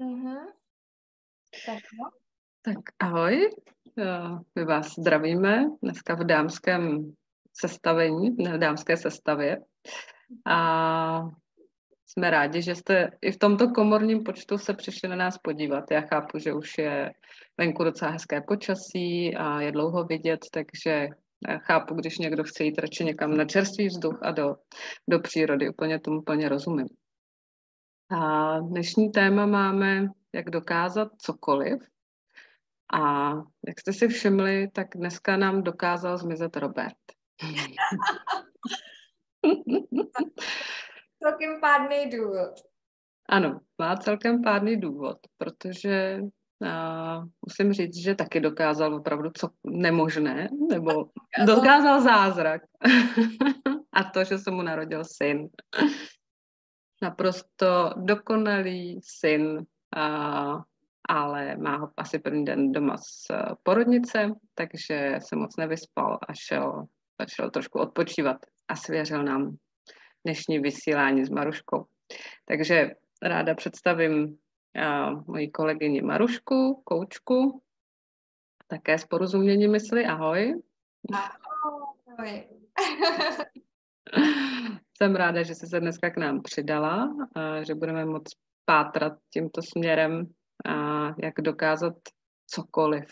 Mm-hmm. Tak, no. tak ahoj, my vás zdravíme dneska v dámském sestavení, v dámské sestavě. A jsme rádi, že jste i v tomto komorním počtu se přišli na nás podívat. Já chápu, že už je venku docela hezké počasí a je dlouho vidět, takže chápu, když někdo chce jít radši někam na čerstvý vzduch a do, do přírody. Úplně tomu plně rozumím. A dnešní téma máme, jak dokázat cokoliv. A jak jste si všimli, tak dneska nám dokázal zmizet Robert. celkem pádný důvod. Ano, má celkem pádný důvod, protože uh, musím říct, že taky dokázal opravdu co nemožné, nebo dokázal zázrak. A to, že se mu narodil syn. Naprosto dokonalý syn, ale má ho asi první den doma z porodnice, takže se moc nevyspal a šel, šel trošku odpočívat a svěřil nám dnešní vysílání s Maruškou. Takže ráda představím uh, moji kolegyni Marušku, koučku, také s porozuměním mysli. Ahoj. Ahoj. Jsem ráda, že jsi se dneska k nám přidala, že budeme moc pátrat tímto směrem, uh, jak dokázat cokoliv.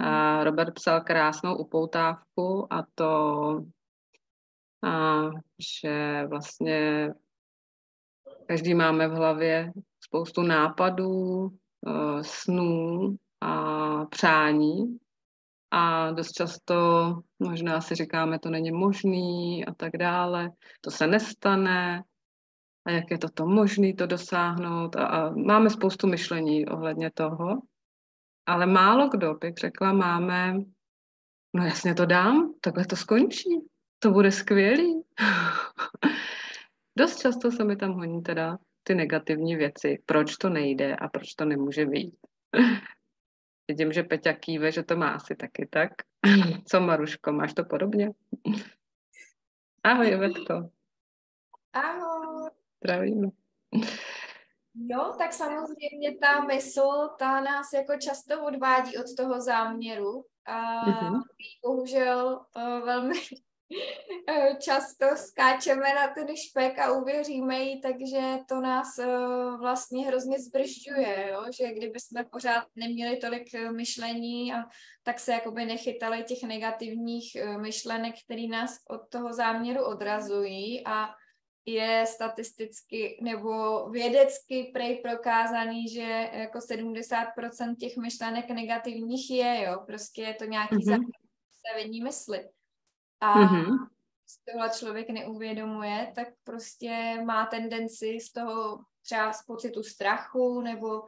Uh, Robert psal krásnou upoutávku a to a že vlastně každý máme v hlavě spoustu nápadů, eh, snů a přání a dost často možná si říkáme, to není možný a tak dále, to se nestane. A jak je toto možné to dosáhnout? A, a máme spoustu myšlení ohledně toho, ale málo kdo, bych řekla, máme, no jasně to dám, takhle to skončí, to bude skvělý. Dost často se mi tam honí teda ty negativní věci, proč to nejde a proč to nemůže být. Vidím, že Peťa kýve, že to má asi taky tak. Co Maruško, máš to podobně? Ahoj, Vetko. Ahoj. Zdravím. Jo, tak samozřejmě ta mysl, ta nás jako často odvádí od toho záměru a mm-hmm. bohužel uh, velmi často skáčeme na ten špek a uvěříme jí, takže to nás eh, vlastně hrozně zbržďuje, jo? že kdyby jsme pořád neměli tolik eh, myšlení a tak se jakoby nechytali těch negativních myšlenek, které nás od toho záměru odrazují a je statisticky nebo vědecky prej prokázaný, že jako 70% těch myšlenek negativních je, jo, prostě je to nějaký mm-hmm. zastavení mysli. A mm-hmm. tohle člověk neuvědomuje, tak prostě má tendenci z toho třeba z pocitu strachu nebo uh,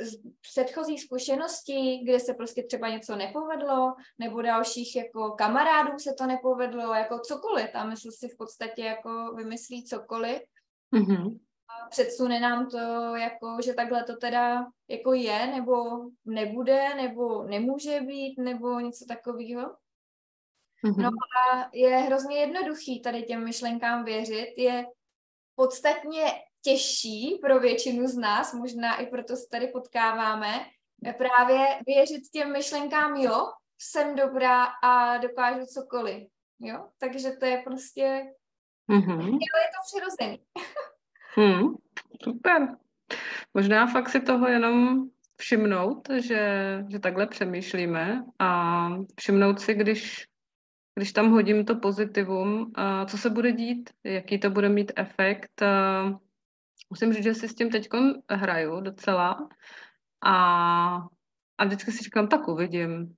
z předchozích zkušeností, kde se prostě třeba něco nepovedlo, nebo dalších jako kamarádů se to nepovedlo, jako cokoliv. A mysl si v podstatě jako vymyslí cokoliv. Mm-hmm. A předsune nám to jako, že takhle to teda jako je, nebo nebude, nebo nemůže být, nebo něco takového. Mm-hmm. No a je hrozně jednoduchý tady těm myšlenkám věřit. Je podstatně těžší pro většinu z nás, možná i proto se tady potkáváme, právě věřit těm myšlenkám, jo, jsem dobrá a dokážu cokoliv. Jo? Takže to je prostě, mm-hmm. je to přirozený. hmm, super. Možná fakt si toho jenom všimnout, že, že takhle přemýšlíme a všimnout si, když když tam hodím to pozitivum, co se bude dít, jaký to bude mít efekt. Musím říct, že si s tím teď hraju docela a, a vždycky si říkám, tak uvidím,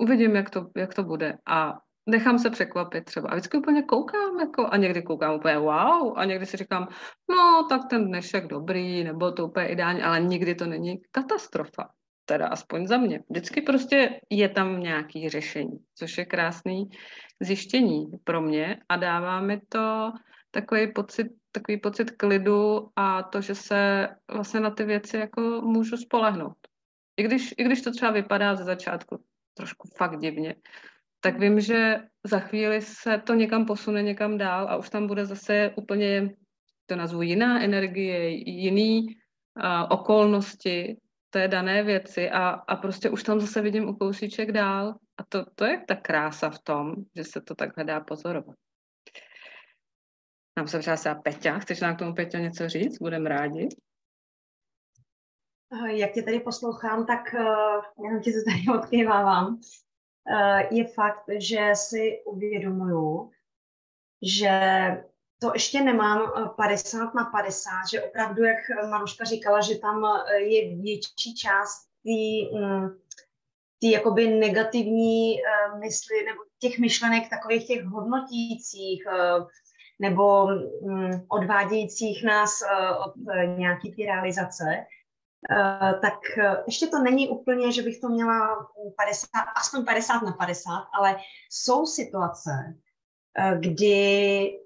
uvidím, jak to, jak to bude. A nechám se překvapit třeba. A vždycky úplně koukám, jako, a někdy koukám úplně wow, a někdy si říkám, no, tak ten dnešek dobrý, nebo to úplně ideální, ale nikdy to není katastrofa teda aspoň za mě. Vždycky prostě je tam nějaký řešení, což je krásný zjištění pro mě a dává mi to takový pocit, takový pocit klidu a to, že se vlastně na ty věci jako můžu spolehnout. I když, I když to třeba vypadá ze začátku trošku fakt divně, tak vím, že za chvíli se to někam posune někam dál a už tam bude zase úplně, to nazvu jiná energie, jiný uh, okolnosti té dané věci a, a prostě už tam zase vidím u kousíček dál. A to, to je ta krása v tom, že se to takhle dá pozorovat. Nám se přihlásil Peťa. Chceš nám k tomu, Peťa, něco říct? Budeme rádi. Eh, jak tě tady poslouchám, tak uh, jenom ti to tady odkývávám. Uh, je fakt, že si uvědomuju, že to ještě nemám 50 na 50, že opravdu, jak Maruška říkala, že tam je větší část tý, mm, tý jakoby negativní mysli nebo těch myšlenek takových těch hodnotících nebo um, odvádějících nás od nějaký ty realizace, tak ještě to není úplně, že bych to měla 50, aspoň 50 na 50, ale jsou situace, kdy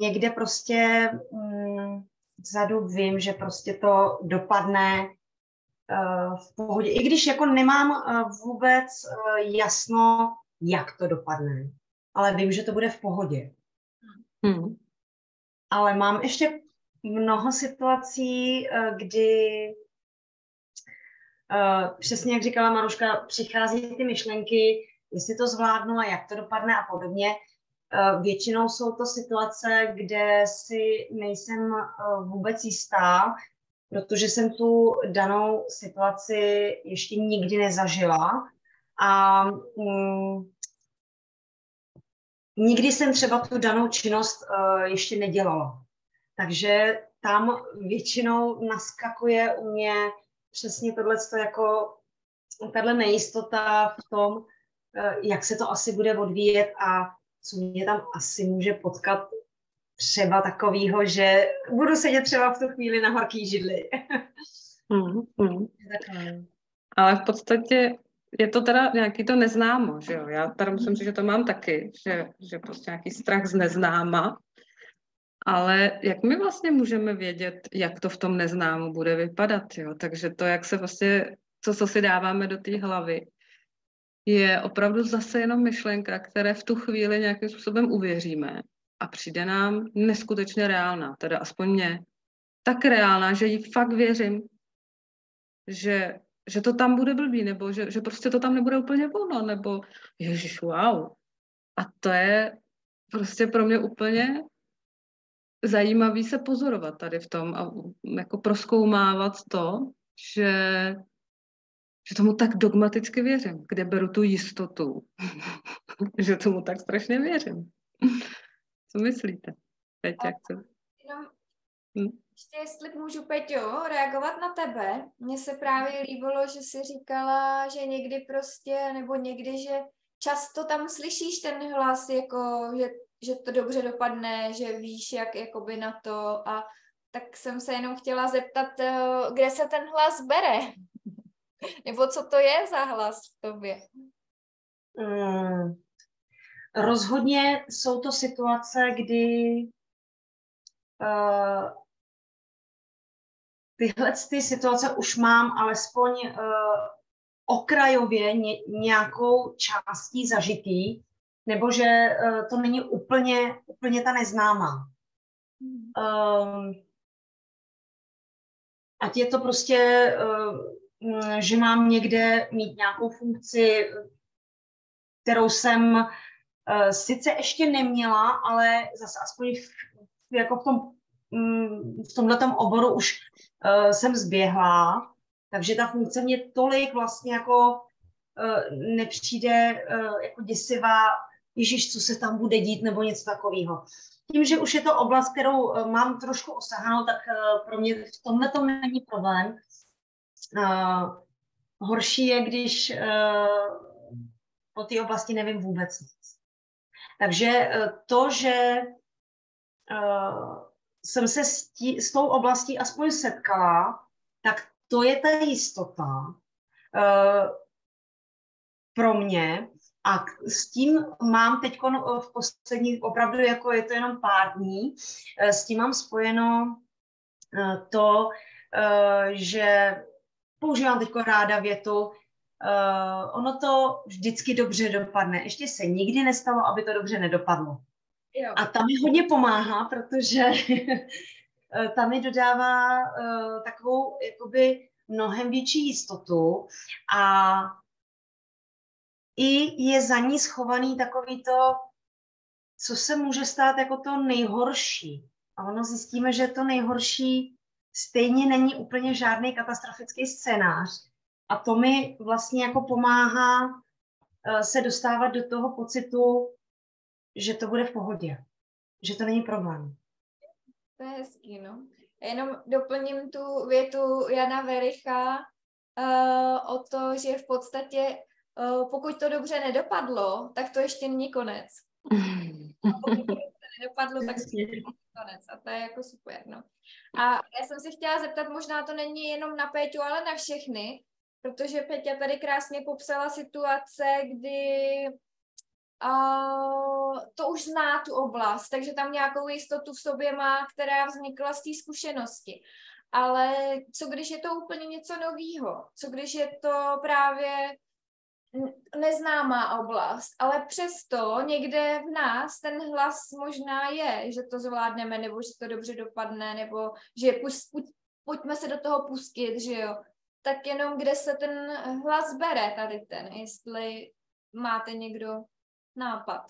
někde prostě um, vzadu vím, že prostě to dopadne uh, v pohodě. I když jako nemám uh, vůbec uh, jasno, jak to dopadne, ale vím, že to bude v pohodě. Hmm. Ale mám ještě mnoho situací, kdy přesně jak říkala Maruška, přichází ty myšlenky, jestli to zvládnu a jak to dopadne a podobně. Většinou jsou to situace, kde si nejsem vůbec jistá, protože jsem tu danou situaci ještě nikdy nezažila a mm, nikdy jsem třeba tu danou činnost uh, ještě nedělala. Takže tam většinou naskakuje u mě přesně tohle jako tahle nejistota v tom, jak se to asi bude odvíjet a co mě tam asi může potkat třeba takového, že budu sedět třeba v tu chvíli na horký židli. mm, mm. Ale v podstatě je to teda nějaký to neznámo, že jo? Já teda musím říct, že to mám taky, že, že prostě nějaký strach z neznáma, ale jak my vlastně můžeme vědět, jak to v tom neznámu bude vypadat, jo? Takže to, jak se vlastně, co, co si dáváme do té hlavy, je opravdu zase jenom myšlenka, které v tu chvíli nějakým způsobem uvěříme a přijde nám neskutečně reálná, teda aspoň mě, tak reálná, že jí fakt věřím, že že to tam bude blbý, nebo že, že prostě to tam nebude úplně ono, nebo ježiš, wow. A to je prostě pro mě úplně zajímavý se pozorovat tady v tom a jako proskoumávat to, že, že tomu tak dogmaticky věřím, kde beru tu jistotu, že tomu tak strašně věřím. Co myslíte? Teď jak to? Hm? Ještě jestli můžu, Peťo, reagovat na tebe. Mně se právě líbilo, že jsi říkala, že někdy prostě, nebo někdy, že často tam slyšíš ten hlas, jako, že, že to dobře dopadne, že víš, jak jakoby na to a tak jsem se jenom chtěla zeptat, eh, kde se ten hlas bere? Nebo co to je za hlas v tobě? Hmm. Rozhodně jsou to situace, kdy uh, tyhle ty situace už mám alespoň uh, okrajově ně, nějakou částí zažitý, nebo že uh, to není úplně, úplně ta neznámá. Um, ať je to prostě, uh, že mám někde mít nějakou funkci, kterou jsem uh, sice ještě neměla, ale zase aspoň v, jako v tom mm, v tomhle oboru už uh, jsem zběhla, takže ta funkce mě tolik vlastně jako uh, nepřijde jako děsivá, ježiš, co se tam bude dít nebo něco takového. Tím, že už je to oblast, kterou mám trošku osahanou, tak pro mě v tomhle to není problém. Uh, horší je, když uh, o té oblasti nevím vůbec nic. Takže uh, to, že uh, jsem se s, tí, s tou oblastí aspoň setkala, tak to je ta jistota uh, pro mě. A s tím mám teď v posledních, opravdu jako je to jenom pár dní, s tím mám spojeno to, že používám teď ráda větu, uh, ono to vždycky dobře dopadne. Ještě se nikdy nestalo, aby to dobře nedopadlo. Jo. A tam mi hodně pomáhá, protože uh, ta mi dodává uh, takovou jakoby mnohem větší jistotu a i je za ní schovaný takový to, co se může stát jako to nejhorší. A ono zjistíme, že to nejhorší stejně není úplně žádný katastrofický scénář. A to mi vlastně jako pomáhá uh, se dostávat do toho pocitu, že to bude v pohodě, že to není problém. To je hezký, no. Jenom doplním tu větu Jana Vericha uh, o to, že v podstatě uh, pokud to dobře nedopadlo, tak to ještě není konec. Pokud nedopadlo, tak konec. A to je jako super, no. A já jsem se chtěla zeptat, možná to není jenom na Péťu, ale na všechny, protože Peťa tady krásně popsala situace, kdy uh, to už zná tu oblast, takže tam nějakou jistotu v sobě má, která vznikla z té zkušenosti. Ale co když je to úplně něco novýho? Co když je to právě neznámá oblast, ale přesto někde v nás ten hlas možná je, že to zvládneme, nebo že to dobře dopadne, nebo že pust, pojďme se do toho pustit, že jo. Tak jenom kde se ten hlas bere tady ten, jestli máte někdo nápad.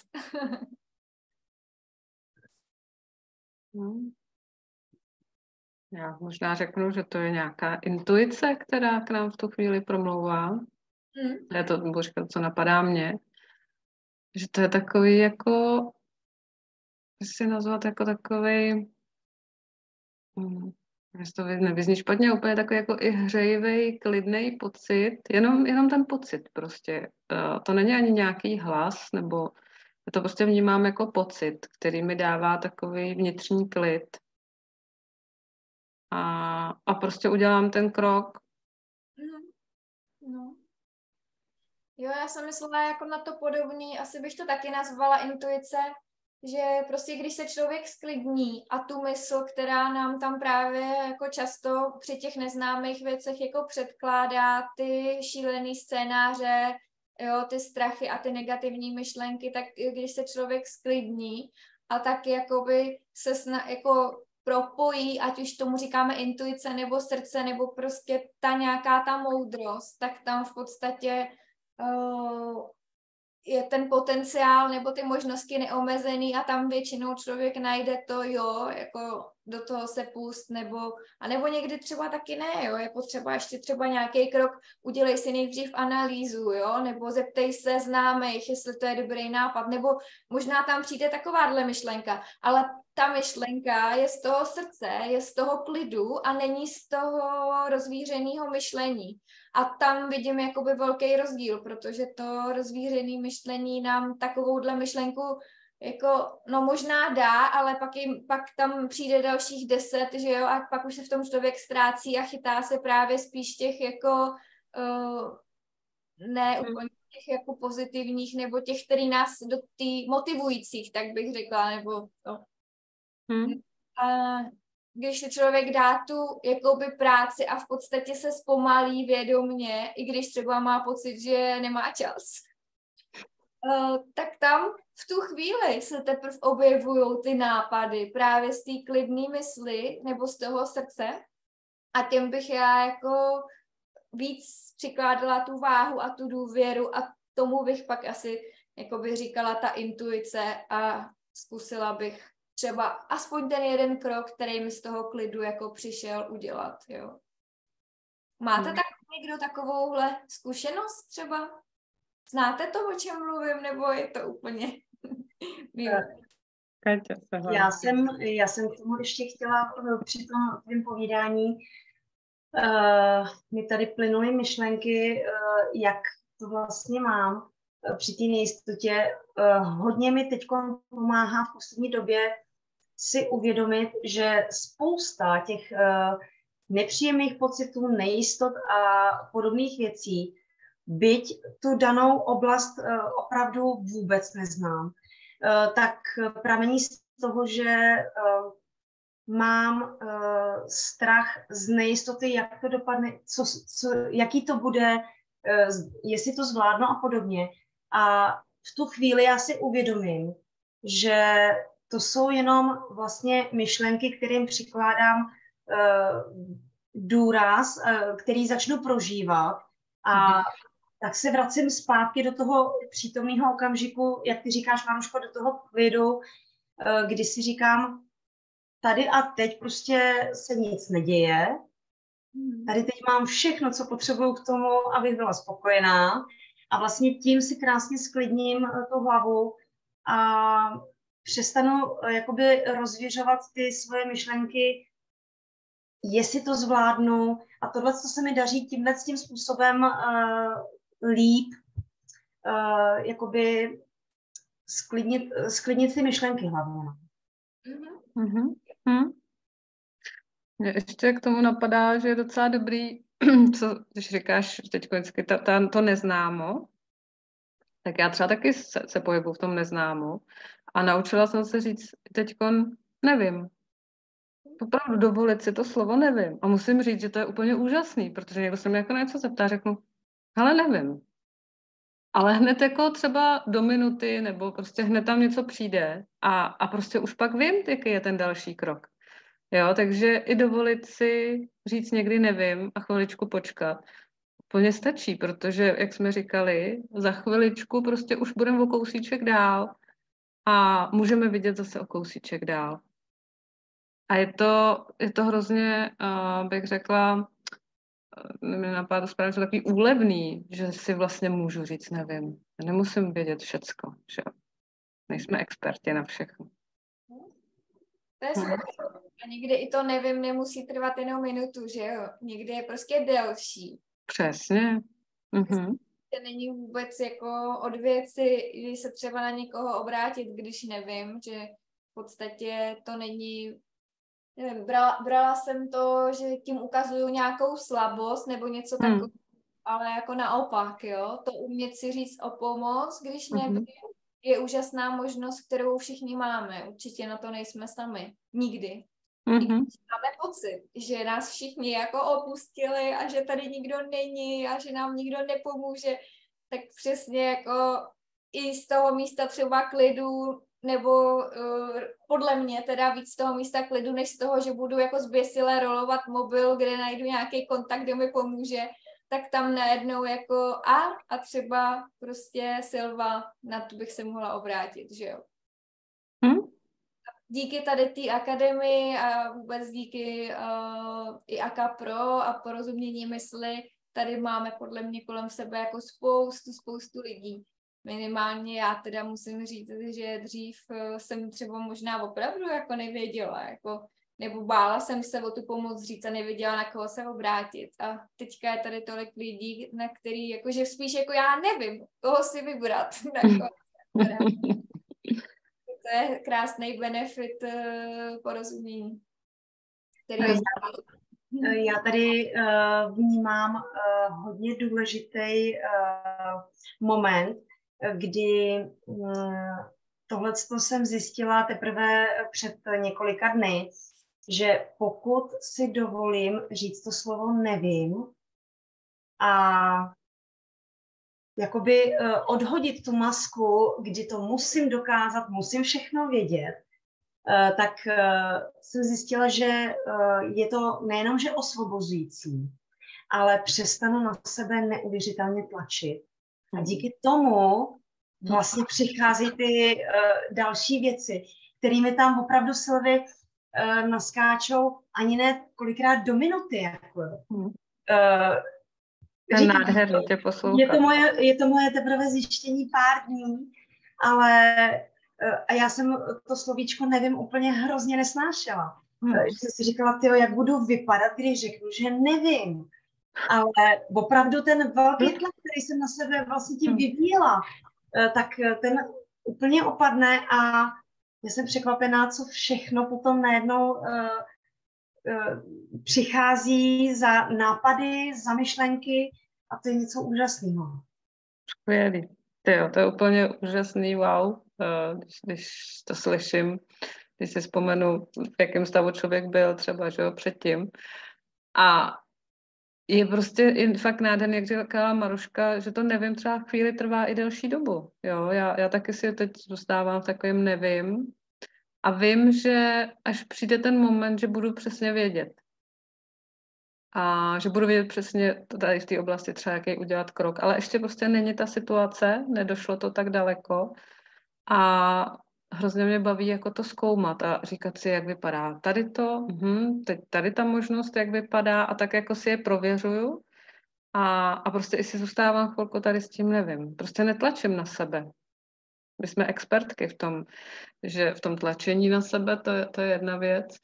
Hmm. Já možná řeknu, že to je nějaká intuice, která k nám v tu chvíli promlouvá. Hmm. Já to budu říkat, co napadá mě. Že to je takový jako, si nazvat jako takový, hmm, to nevyzní špatně, úplně takový jako i hřejivý, klidný pocit, jenom, jenom ten pocit prostě. Uh, to není ani nějaký hlas, nebo já to prostě vnímám jako pocit, který mi dává takový vnitřní klid. A, a prostě udělám ten krok. No. no. Jo, já jsem myslela jako na to podobný, asi bych to taky nazvala intuice, že prostě když se člověk sklidní a tu mysl, která nám tam právě jako často při těch neznámých věcech jako předkládá ty šílený scénáře, jo, ty strachy a ty negativní myšlenky, tak když se člověk sklidní a tak jakoby se sna, jako propojí, ať už tomu říkáme intuice nebo srdce, nebo prostě ta nějaká ta moudrost, tak tam v podstatě je ten potenciál nebo ty možnosti neomezený a tam většinou člověk najde to, jo, jako do toho se pust, nebo, a nebo někdy třeba taky ne, jo, je potřeba ještě třeba nějaký krok, udělej si nejdřív analýzu, jo, nebo zeptej se známých, jestli to je dobrý nápad, nebo možná tam přijde takováhle myšlenka, ale ta myšlenka je z toho srdce, je z toho klidu a není z toho rozvířeného myšlení. A tam vidím jakoby velký rozdíl, protože to rozvířené myšlení nám takovouhle myšlenku jako, no možná dá, ale pak, jim, pak tam přijde dalších deset, že jo, a pak už se v tom člověk ztrácí a chytá se právě spíš těch jako, uh, ne hmm. úplně těch jako pozitivních, nebo těch, který nás do tý motivujících, tak bych řekla, nebo to. Hmm. A když se člověk dá tu jakoby práci a v podstatě se zpomalí vědomně, i když třeba má pocit, že nemá čas, uh, tak tam v tu chvíli se teprve objevují ty nápady právě z té klidné mysli nebo z toho srdce. A těm bych já jako víc přikládala tu váhu a tu důvěru a tomu bych pak asi jako bych říkala ta intuice a zkusila bych třeba aspoň ten jeden krok, který mi z toho klidu jako přišel udělat, jo. Máte hmm. tak někdo takovouhle zkušenost třeba? Znáte to, o čem mluvím, nebo je to úplně Kaťa, já jsem, já jsem k tomu ještě chtěla eh, při tom tvým povídání, uh, mi tady plynuly myšlenky, uh, jak to vlastně mám při té nejistotě. Uh, hodně mi teď pomáhá v poslední době si uvědomit, že spousta těch uh, nepříjemných pocitů, nejistot a podobných věcí, byť tu danou oblast uh, opravdu vůbec neznám, uh, tak pramení z toho, že mám strach z nejistoty, jak to dopadne, co, co, jaký to bude, jestli to zvládnu a podobně. A v tu chvíli já si uvědomím, že to jsou jenom vlastně myšlenky, kterým přikládám uh, důraz, uh, který začnu prožívat a mm. tak se vracím zpátky do toho přítomného okamžiku, jak ty říkáš, Manuško, do toho klidu, uh, kdy si říkám, tady a teď prostě se nic neděje, hmm. tady teď mám všechno, co potřebuju k tomu, abych byla spokojená a vlastně tím si krásně sklidním tu hlavu a přestanu eh, jakoby rozvěřovat ty svoje myšlenky, jestli to zvládnu. A tohle, co se mi daří tímhle tím způsobem uh, líp, uh, jakoby sklidnit, sklidnit ty myšlenky hlavně. Mm-hmm. Mm-hmm. Mě ještě k tomu napadá, že je docela dobrý, co, když říkáš teď to, to, to neznámo, tak já třeba taky se, se pohybuju v tom neznámu a naučila jsem se říct teď nevím. Opravdu dovolit si to slovo nevím. A musím říct, že to je úplně úžasný, protože někdo se mě jako něco zeptá, řeknu, ale nevím. Ale hned jako třeba do minuty nebo prostě hned tam něco přijde a, a prostě už pak vím, jaký je ten další krok. Jo, takže i dovolit si říct někdy nevím a chviličku počkat plně stačí, protože, jak jsme říkali, za chviličku prostě už budeme o kousíček dál a můžeme vidět zase o kousíček dál. A je to, je to hrozně, uh, bych řekla, mi napadá to správně, to takový úlevný, že si vlastně můžu říct, nevím. Nemusím vědět všecko, že nejsme experti na všechno. To je super. A někdy i to nevím, nemusí trvat jenom minutu, že jo? Někdy je prostě delší. Přesně. Mhm. To není vůbec jako od věci, když se třeba na někoho obrátit, když nevím, že v podstatě to není nevím, brala, brala jsem to, že tím ukazuju nějakou slabost nebo něco hmm. takového, ale jako naopak, jo, to umět si říct o pomoc, když nevím, mm-hmm. je úžasná možnost, kterou všichni máme. Určitě na to nejsme sami. Nikdy. Mm-hmm. Máme pocit, že nás všichni jako opustili a že tady nikdo není a že nám nikdo nepomůže, tak přesně jako i z toho místa třeba klidu nebo uh, podle mě teda víc z toho místa klidu, než z toho, že budu jako zběsile rolovat mobil, kde najdu nějaký kontakt, kdo mi pomůže, tak tam najednou jako a, a třeba prostě Silva, na to bych se mohla obrátit, že jo. Hmm? Díky tady té akademii a vůbec díky uh, i AK Pro a porozumění mysli, tady máme podle mě kolem sebe jako spoustu, spoustu lidí, minimálně já teda musím říct, že dřív eh, jsem třeba možná opravdu jako nevěděla, jako, nebo bála jsem se o tu pomoc říct a nevěděla, na koho se obrátit. A teďka je tady tolik lidí, na který, jakože spíš jako já nevím, koho si vybrat. to je krásný benefit uh, porozumění. Který je já tady uh, vnímám uh, hodně důležitý uh, moment, kdy tohle jsem zjistila teprve před několika dny, že pokud si dovolím říct to slovo nevím a jakoby eh, odhodit tu masku, kdy to musím dokázat, musím všechno vědět, eh, tak eh, jsem zjistila, že je to nejenom, že osvobozující, ale přestanu na sebe neuvěřitelně tlačit a díky tomu vlastně přichází ty další věci, kterými tam opravdu Silvy naskáčou ani ne kolikrát do minuty. Jako. Hmm. Uh, nádherný tě poslouchat. Je to, moje, je to moje teprve zjištění pár dní, ale uh, a já jsem to slovíčko nevím úplně hrozně nesnášela. Hmm. Že jsem si říkala, tyjo, jak budu vypadat, když řeknu, že nevím ale opravdu ten velký hm. tlak, který jsem na sebe vlastně tím hm. vyvíjela, eh, tak eh, ten úplně opadne a já jsem překvapená, co všechno potom najednou přichází za nápady, za myšlenky a to je něco úžasného. Skvělý. Jo, to je úplně úžasný wow, uh, když, když to slyším, když si vzpomenu, v jakém stavu člověk byl třeba že jo, předtím. A je prostě je fakt nádherný, jak říkala Maruška, že to nevím, třeba chvíli trvá i delší dobu. Jo, já, já taky si teď dostávám v takovém nevím a vím, že až přijde ten moment, že budu přesně vědět. A že budu vědět přesně tady v té oblasti třeba, jaký udělat krok. Ale ještě prostě není ta situace, nedošlo to tak daleko. A hrozně mě baví jako to zkoumat a říkat si, jak vypadá tady to, mhm, teď tady ta možnost, jak vypadá a tak jako si je prověřuju a, a prostě i si zůstávám chvilku tady s tím, nevím. Prostě netlačím na sebe. My jsme expertky v tom, že v tom tlačení na sebe, to je, to je jedna věc.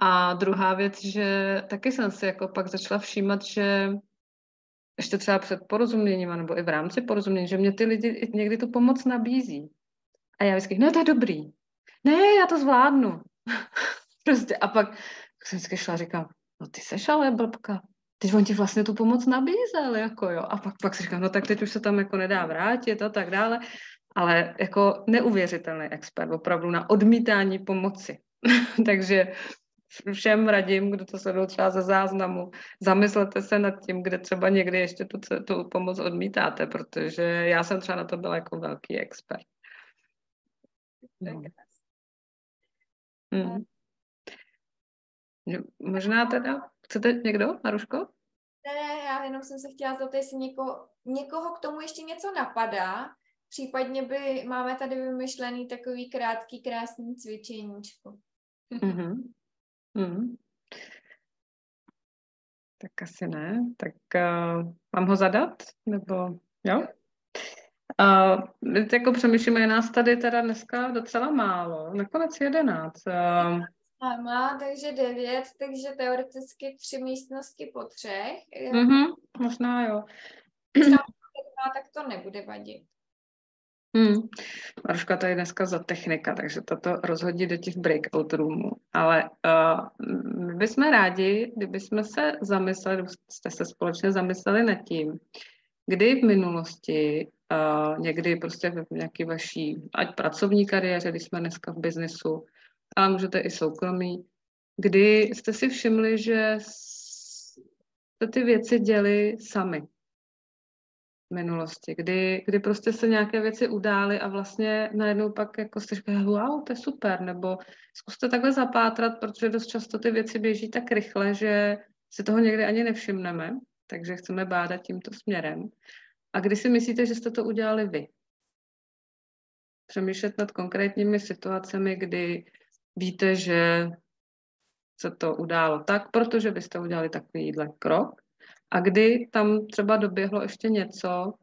A druhá věc, že taky jsem si jako pak začala všímat, že ještě třeba před porozuměním, nebo i v rámci porozumění, že mě ty lidi někdy tu pomoc nabízí. A já vždycky, no to je dobrý. Ne, já to zvládnu. prostě a pak jsem vždycky šla a říkám, no ty seš ale blbka. Teď on ti vlastně tu pomoc nabízel, jako jo. A pak, pak si říkám, no tak teď už se tam jako nedá vrátit a tak dále. Ale jako neuvěřitelný expert, opravdu na odmítání pomoci. Takže všem radím, kdo to sledují třeba ze záznamu, zamyslete se nad tím, kde třeba někdy ještě tu, tu pomoc odmítáte, protože já jsem třeba na to byla jako velký expert. No. Hmm. Možná teda, chcete někdo, Maruško? Ne, ne, já jenom jsem se chtěla zeptat, jestli někoho, někoho k tomu ještě něco napadá, případně by, máme tady vymyšlený takový krátký, krásný cvičeníčko. Mm-hmm. Mm. Tak asi ne. Tak uh, mám ho zadat? Nebo jo? Uh, jako přemýšlíme, je nás tady teda dneska docela málo. Nakonec jedenáct. Uh, má, takže devět, takže teoreticky tři místnosti po třech. Mm-hmm, možná jo. tak to nebude vadit. Hmm. Maruška tady dneska za technika, takže toto rozhodí do těch breakout roomů. Ale uh, my bychom rádi, kdybychom se zamysleli, jste se společně zamysleli nad tím, kdy v minulosti, uh, někdy prostě v nějaké vaší, ať pracovní kariéře, když jsme dneska v biznesu, ale můžete i soukromí, kdy jste si všimli, že jste ty věci děli sami minulosti, kdy, kdy prostě se nějaké věci udály a vlastně najednou pak jako jste říkali, wow, to je super, nebo zkuste takhle zapátrat, protože dost často ty věci běží tak rychle, že si toho někdy ani nevšimneme, takže chceme bádat tímto směrem. A kdy si myslíte, že jste to udělali vy? Přemýšlet nad konkrétními situacemi, kdy víte, že se to událo tak, protože byste udělali takovýhle krok a kdy tam třeba doběhlo ještě něco,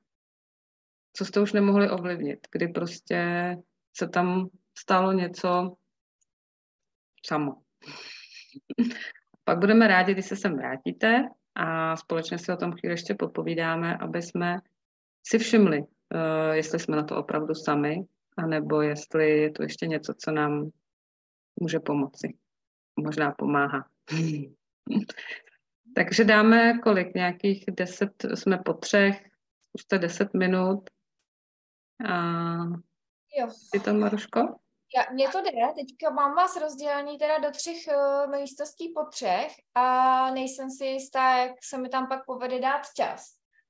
co jste už nemohli ovlivnit, kdy prostě se tam stalo něco samo. Pak budeme rádi, když se sem vrátíte a společně si o tom chvíli ještě popovídáme, aby jsme si všimli, uh, jestli jsme na to opravdu sami, anebo jestli je to ještě něco, co nám může pomoci. Možná pomáhá. Takže dáme kolik? Nějakých deset, jsme po třech, zkuste deset minut. A jo. Ty to, Maruško? Já, mně to jde, teďka mám vás rozdělený teda do třech uh, místností po třech a nejsem si jistá, jak se mi tam pak povede dát čas.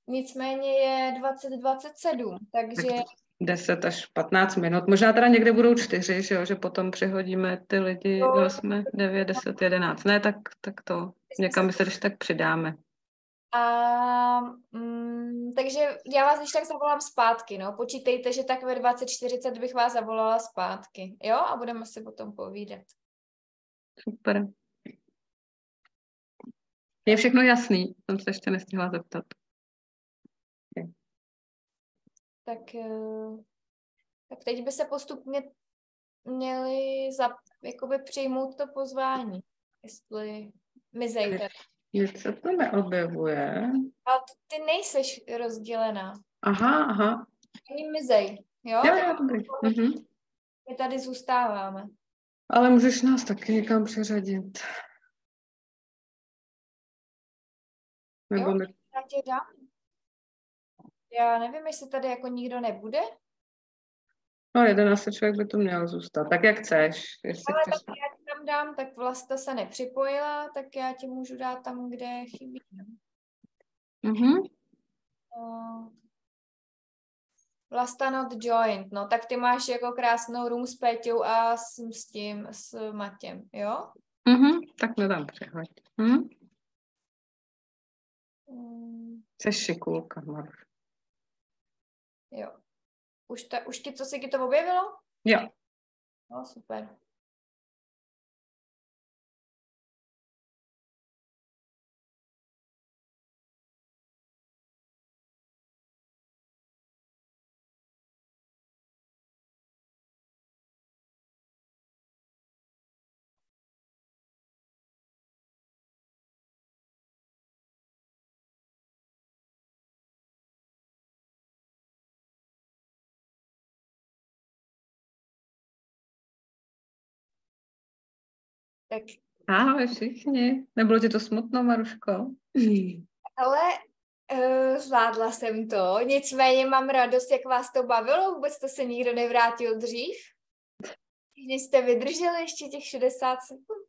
Nicméně je 2027, takže... Tak 10 až 15 minut. Možná teda někde budou čtyři, že, jo? že potom přehodíme ty lidi do 8, 9, 10, 11. Ne, tak, tak to někam se když tak přidáme. A, mm, takže já vás když tak zavolám zpátky, no. Počítejte, že tak ve 20.40 bych vás zavolala zpátky, jo? A budeme si potom povídat. Super. Je všechno jasný, jsem se ještě nestihla zeptat. Tak, eh, tak teď by se postupně měli za, jakoby přijmout to pozvání, jestli mizejte. Něco to neobjevuje. Ale ty, ty nejseš rozdělená. Aha, aha. Ani mizej, jo? Jo, jo, dobrý. Mhm. My tady zůstáváme. Ale můžeš nás taky někam přeřadit. Nebo jo, my... já tě dám. Já nevím, jestli tady jako nikdo nebude. No, jedenáct člověk by to měl zůstat, tak jak chceš. Jestli Ale chceš... tak já dám, tak Vlasta se nepřipojila, tak já ti můžu dát tam, kde chybí. Mhm. Uh, Lasta not joint, no tak ty máš jako krásnou room s Péťou a s, s tím, s Matěm, jo? Mhm, tak mi tam přehoď. Mhm. Mm. Jsi šikulka, Maruš. Jo. Už, ta, už ti, co se ti to objevilo? Jo. No, super. Tak... Ahoj všichni. Nebylo ti to smutno, Maruško? Ale uh, zvládla jsem to. Nicméně mám radost, jak vás to bavilo. Vůbec to se nikdo nevrátil dřív. Všichni jste vydrželi ještě těch 60 sekund.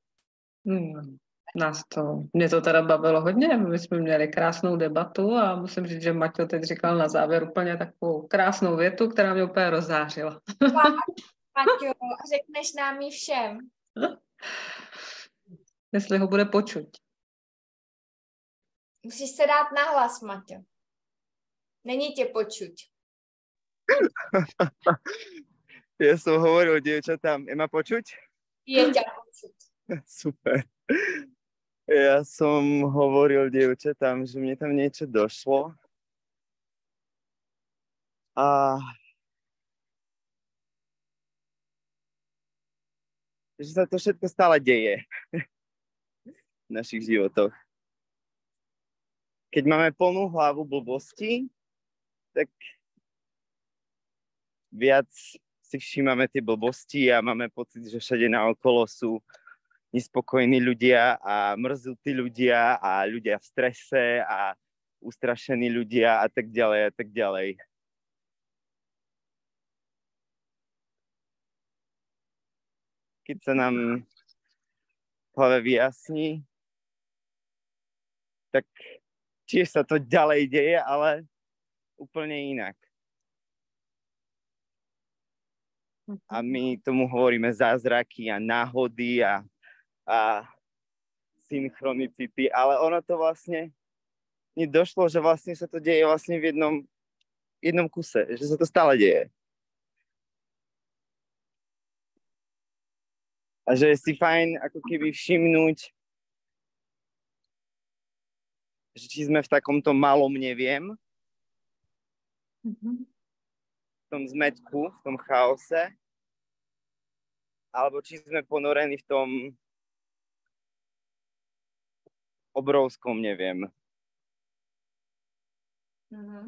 Hmm. Nás to, mě to teda bavilo hodně, my jsme měli krásnou debatu a musím říct, že Maťo teď říkal na závěr úplně takovou krásnou větu, která mě úplně rozzářila. Maťo, řekneš nám ji všem. Jestli ho bude počuť. Musíš se dát na hlas, Maťo. Není tě počuť. Já jsem hovoril děvčatám, je ma počuť? Je tě počuť. Super. Já jsem hovoril děvčatám, že mě tam něco došlo. A že sa to všetko stále deje v našich životoch. Keď máme plnú hlavu blbosti, tak viac si všímame tie blbosti a máme pocit, že všade naokolo sú nespokojní ľudia a mrzutí ľudia a ľudia v strese a ustrašení ľudia a tak ďalej a tak ďalej. Keď sa nám hlave vyjasní, tak tiež sa to ďalej deje, ale úplne inak. A my tomu hovoríme zázraky a náhody a, a synchronicity, ale ono to vlastne mi došlo, že vlastne sa to deje vlastne v jednom, jednom kuse, že sa to stále deje. A že je si fajn ako keby všimnúť, že či sme v takomto malom neviem, mm-hmm. v tom zmetku, v tom chaose, alebo či sme ponorení v tom obrovskom neviem. Mm-hmm.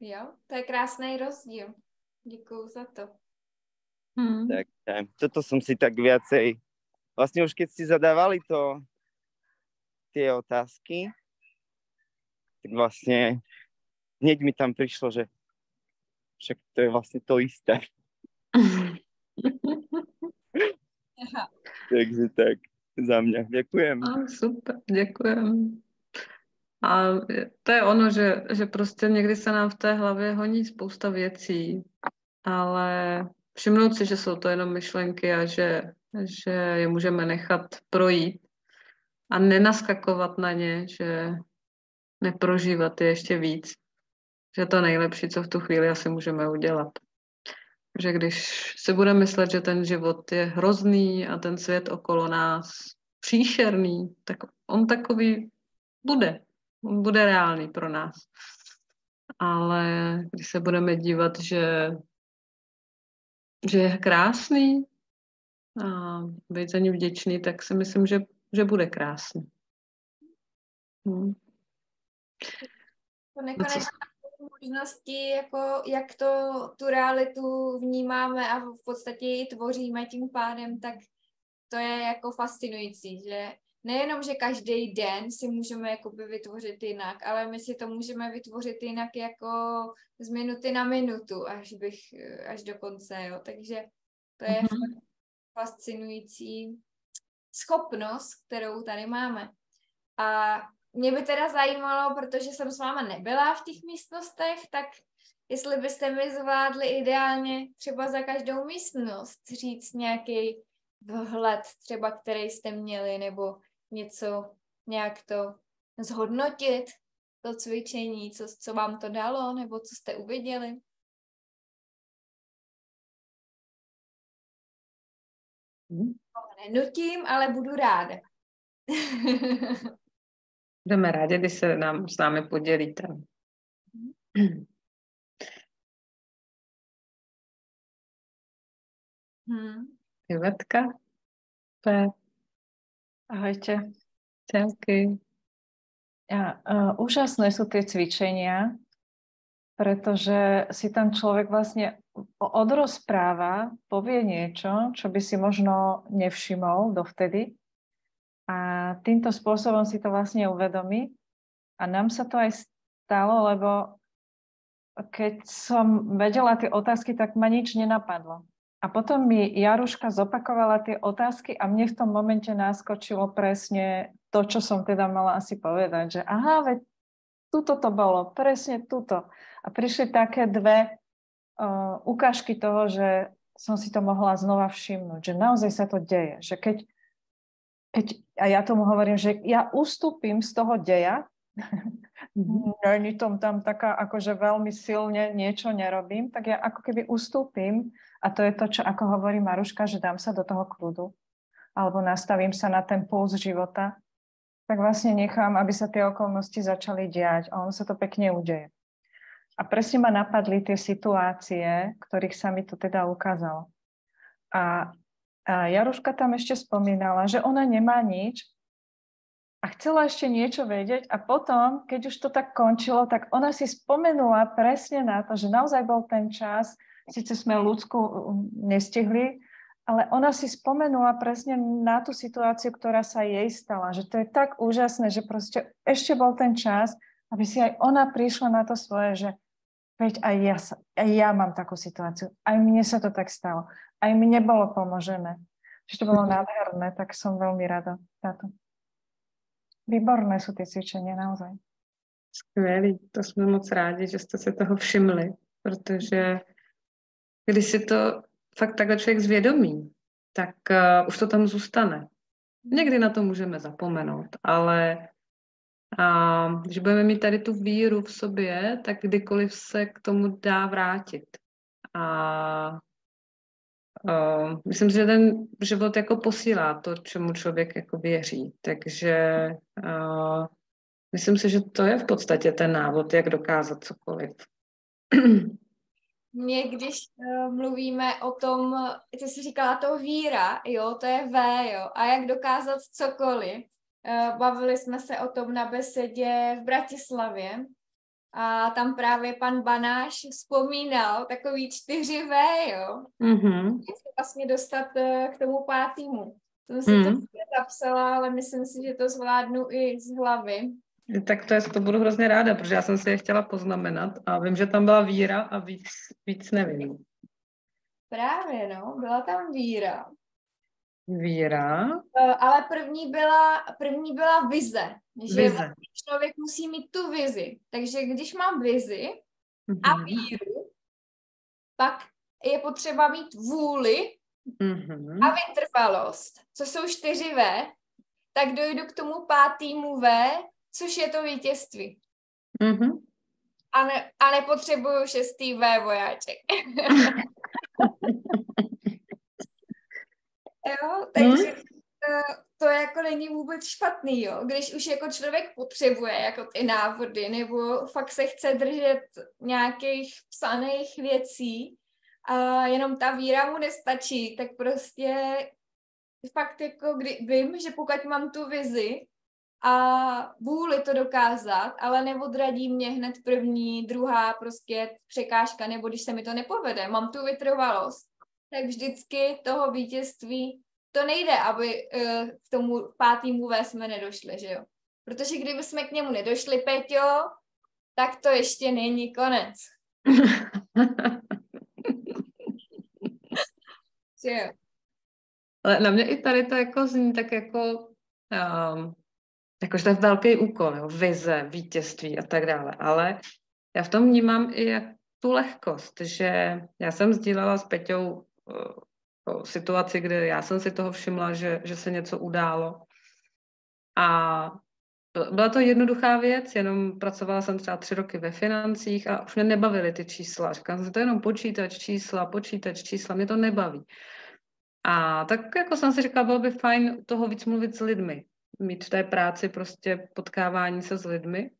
Jo, to je krásný rozdíl. Děkuju za to. Tak, tak, toto som si tak viacej, vlastne už keď si zadávali to, tie otázky, tak vlastne hneď mi tam prišlo, že však to je vlastne to isté. Takže tak, za mňa. Ďakujem. A, super, ďakujem. A to je ono, že, že prostě někdy se nám v té hlavě honí spousta věcí, ale všimnout si, že jsou to jenom myšlenky a že, že je můžeme nechat projít a nenaskakovat na ně, že neprožívat je ještě víc. Že to nejlepší, co v tu chvíli asi můžeme udělat. Že když si budeme myslet, že ten život je hrozný a ten svět okolo nás příšerný, tak on takový bude. On bude reálný pro nás. Ale když se budeme dívat, že že je krásný a být za ním vděčný, tak si myslím, že, že bude krásný. Hmm. To nekonečné možnosti, jako jak to, tu realitu vnímáme a v podstatě ji tvoříme tím pádem, tak to je jako fascinující, že nejenom, že každý den si můžeme jakoby vytvořit jinak, ale my si to můžeme vytvořit jinak jako z minuty na minutu, až bych, až do konce, jo. Takže to je mm-hmm. fascinující schopnost, kterou tady máme. A mě by teda zajímalo, protože jsem s váma nebyla v těch místnostech, tak jestli byste mi zvládli ideálně třeba za každou místnost říct nějaký vhled třeba, který jste měli, nebo něco, nějak to zhodnotit, to cvičení, co, co vám to dalo, nebo co jste uviděli. Hmm. Nenutím, ale budu ráda. Budeme rádi, když se nám s námi podělíte. Hmm. Ivetka? P. Ahojte. Čauky. Ja, uh, úžasné sú tie cvičenia, pretože si tam človek vlastne odrozpráva, povie niečo, čo by si možno nevšimol dovtedy a týmto spôsobom si to vlastne uvedomí. A nám sa to aj stalo, lebo keď som vedela tie otázky, tak ma nič nenapadlo. A potom mi Jaruška zopakovala tie otázky a mne v tom momente naskočilo presne to, čo som teda mala asi povedať, že aha, veď tuto to bolo, presne tuto. A prišli také dve uh, ukážky toho, že som si to mohla znova všimnúť, že naozaj sa to deje, že keď keď, a ja tomu hovorím, že ja ustúpim z toho deja, mm-hmm. ani tom tam taká akože veľmi silne niečo nerobím, tak ja ako keby ustúpim a to je to, čo ako hovorí Maruška, že dám sa do toho kľudu alebo nastavím sa na ten puls života, tak vlastne nechám, aby sa tie okolnosti začali diať a ono sa to pekne udeje. A presne ma napadli tie situácie, ktorých sa mi to teda ukázalo. A a Jaruška tam ešte spomínala, že ona nemá nič a chcela ešte niečo vedieť a potom, keď už to tak končilo, tak ona si spomenula presne na to, že naozaj bol ten čas, síce sme ľudsku nestihli, ale ona si spomenula presne na tú situáciu, ktorá sa jej stala, že to je tak úžasné, že proste ešte bol ten čas, aby si aj ona prišla na to svoje, že veď aj ja, aj ja mám takú situáciu, aj mne sa to tak stalo aj mi nebolo pomožené. Že to bolo nádherné, tak som veľmi rada za to. Výborné sú ty cvičenia, naozaj. Skvělý, to jsme moc rádi, že jste se toho všimli, protože když si to fakt takhle člověk zvědomí, tak uh, už to tam zůstane. Někdy na to můžeme zapomenout, ale a když budeme mít tady tu víru v sobě, tak kdykoliv se k tomu dá vrátit. A Uh, myslím si, že ten život jako posílá to, čemu člověk jako věří. Takže uh, myslím si, že to je v podstatě ten návod, jak dokázat cokoliv. Mě, když uh, mluvíme o tom, ty jsi říkala to víra, jo, to je V, jo, a jak dokázat cokoliv. Uh, bavili jsme se o tom na besedě v Bratislavě a tam právě pan Banáš vzpomínal takový čtyři V, jo. Mm-hmm. vlastně dostat eh, k tomu pátýmu. Jsem si mm-hmm. to zapsala, ale myslím si, že to zvládnu i z hlavy. Tak to, je, to budu hrozně ráda, protože já jsem si je chtěla poznamenat a vím, že tam byla víra a víc, víc nevím. Právě, no, byla tam víra. Víra. Uh, ale první byla, první byla vize, že vize. člověk musí mít tu vizi. Takže když mám vizi mm-hmm. a mhm. víru, pak je potřeba mít vůli mm-hmm. a vytrvalost, co jsou čtyři V, tak dojdu k tomu pátýmu V, což je to vítězství. Mm-hmm. A, ne, a nepotřebuju šestý V vojáček. jo, takže hmm? to, to jako není vůbec špatný, jo, když už jako člověk potřebuje jako ty návody, nebo fakt se chce držet nějakých psaných věcí a jenom ta víra mu nestačí, tak prostě fakt jako kdy, vím, že pokud mám tu vizi a vůli to dokázat, ale neodradí mě hned první, druhá prostě překážka, nebo když se mi to nepovede, mám tu vytrvalost, tak vždycky toho vítězství to nejde, aby uh, k tomu pátému V jsme nedošli, že jo? Protože kdyby jsme k němu nedošli, Peťo, tak to ještě není konec. že jo? Ale na mě i tady to jako zní tak jako, um, jakože to je velký úkol, jo? vize, vítězství a tak dále, ale já v tom vnímám i tu lehkost, že já jsem sdílela s Peťou uh, situaci, kde já jsem si toho všimla, že, že se něco událo. A byla to jednoduchá věc, jenom pracovala jsem třeba tři roky ve financích a už mě nebavily ty čísla. Říkám jsem, to je jenom počítač čísla, počítač čísla, mě to nebaví. A tak jako jsem si říkala, bylo by fajn toho víc mluvit s lidmi, mít v té práci prostě potkávání se s lidmi.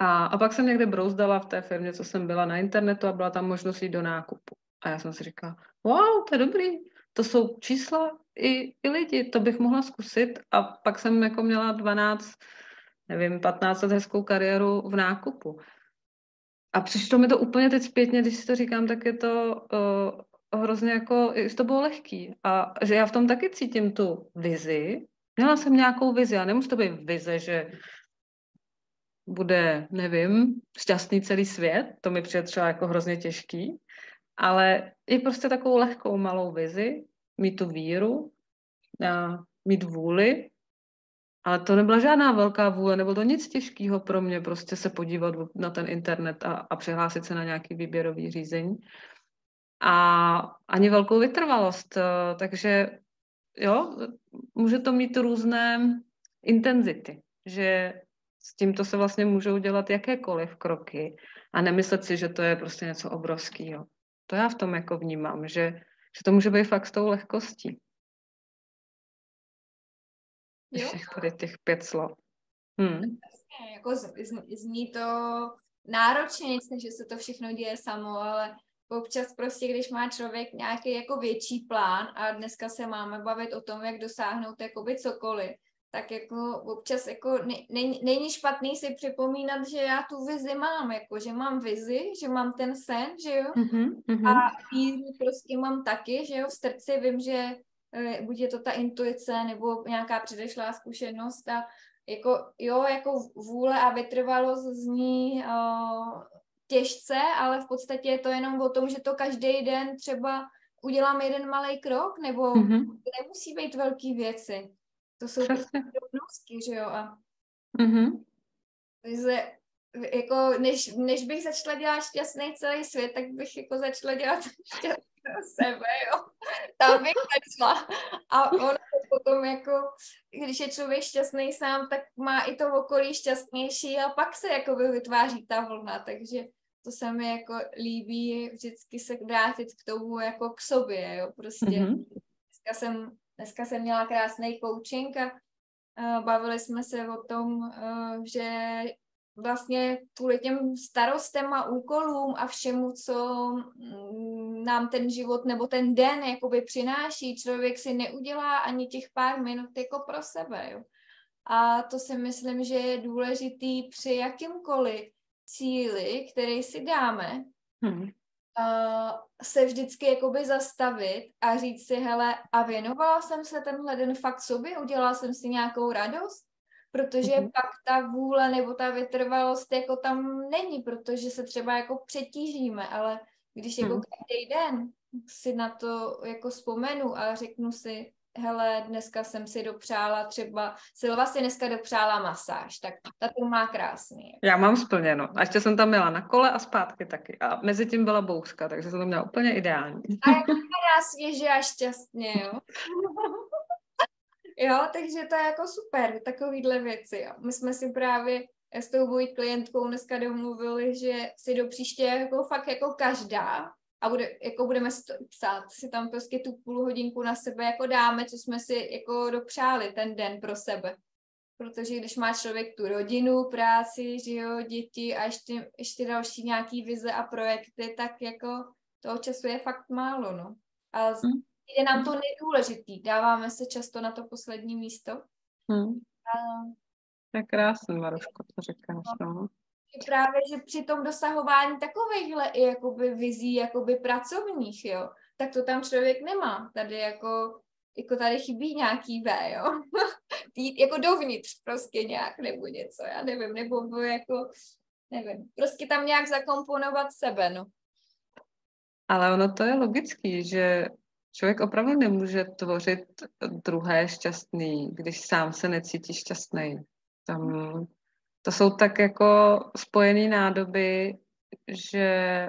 A, a pak jsem někde brouzdala v té firmě, co jsem byla na internetu a byla tam možnost jít do nákupu. A já jsem si říkala, wow, to je dobrý, to jsou čísla i, i lidi, to bych mohla zkusit. A pak jsem jako měla 12, nevím, 15 let hezkou kariéru v nákupu. A přišlo mi to úplně teď zpětně, když si to říkám, tak je to uh, hrozně jako, to bylo lehký. A že já v tom taky cítím tu vizi. Měla jsem nějakou vizi, a nemusí to být vize, že bude, nevím, šťastný celý svět, to mi přijde třeba jako hrozně těžký, ale i prostě takovou lehkou malou vizi, mít tu víru, a mít vůli, ale to nebyla žádná velká vůle, nebylo to nic těžkého pro mě, prostě se podívat na ten internet a, a přihlásit se na nějaký výběrový řízení. A ani velkou vytrvalost, eh, takže jo, může to mít různé intenzity, že s tímto se vlastně můžou dělat jakékoliv kroky a nemyslet si, že to je prostě něco obrovského. To já v tom jako vnímám, že, že to může být fakt s tou lehkostí. Jo? Všech tady těch pět slov. Hmm. Jasně, jako zní to náročně, že se to všechno děje samo, ale občas prostě, když má člověk nějaký jako větší plán a dneska se máme bavit o tom, jak dosáhnout jakoby cokoliv, tak jako občas jako ne, není, není špatný si připomínat, že já tu vizi mám, jako že mám vizi, že mám ten sen, že jo, mm-hmm. a víru prostě mám taky, že jo, v srdci vím, že e, buď je to ta intuice nebo nějaká předešlá zkušenost a jako, jo, jako vůle a vytrvalost zní uh, těžce, ale v podstatě je to jenom o tom, že to každý den třeba udělám jeden malý krok, nebo mm-hmm. nemusí být velký věci. To jsou prostě drobnosti, že jo? A mm-hmm. takže jako než, než bych začala dělat šťastný celý svět, tak bych jako začala dělat šťastný sebe, jo. Tam bych začala. A ono potom jako, když je člověk šťastný sám, tak má i to okolí šťastnější a pak se jako vytváří ta vlna, takže to se mi jako líbí vždycky se vrátit k tomu jako k sobě, jo, prostě. Mm-hmm. Dneska jsem Dneska jsem měla krásný coaching a bavili jsme se o tom, že vlastně kvůli těm starostem a úkolům a všemu, co mm, nám ten život nebo ten den jakoby přináší, člověk si neudělá ani těch pár minut jako pro sebe. Jo. A to si myslím, že je důležitý při jakýmkoliv cíli, který si dáme, hmm uh, se vždycky jakoby zastavit a říct si, hele, a věnovala jsem se tenhle den fakt sobě, udělala jsem si nějakou radost, protože mm-hmm. pak ta vůle nebo ta vytrvalost jako tam není, protože se třeba jako přetížíme, ale když jako mm. každý den si na to jako vzpomenu a řeknu si, hele, dneska jsem si dopřála třeba, Silva si dneska dopřála masáž, tak ta to má krásný. Já mám splněno. A ještě jsem tam měla na kole a zpátky taky. A mezi tím byla bouřka, takže jsem to měla úplně ideální. A jak já svěže a šťastně, jo. jo, takže to je jako super, takovýhle věci. Jo. My jsme si právě s tou mojí klientkou dneska domluvili, že si do příště jako fakt jako každá a bude, jako budeme si to psát, si tam prostě tu půl hodinku na sebe jako dáme, co jsme si jako dopřáli ten den pro sebe. Protože když má člověk tu rodinu, práci, že jo, děti a ještě, ještě další nějaký vize a projekty, tak jako toho času je fakt málo, no. A hmm. je nám to nejdůležitý. Dáváme se často na to poslední místo. Hmm. A... Je krásný, Maruško, to říkáš, no právě, že při tom dosahování takovýchhle i jakoby vizí, jakoby pracovních, jo, tak to tam člověk nemá. Tady jako, jako tady chybí nějaký V, jo. Jít jako dovnitř prostě nějak, nebo něco, já nevím, nebo jako, nevím, prostě tam nějak zakomponovat sebe, no. Ale ono to je logický, že člověk opravdu nemůže tvořit druhé šťastný, když sám se necítí šťastný. Tam to jsou tak jako spojené nádoby že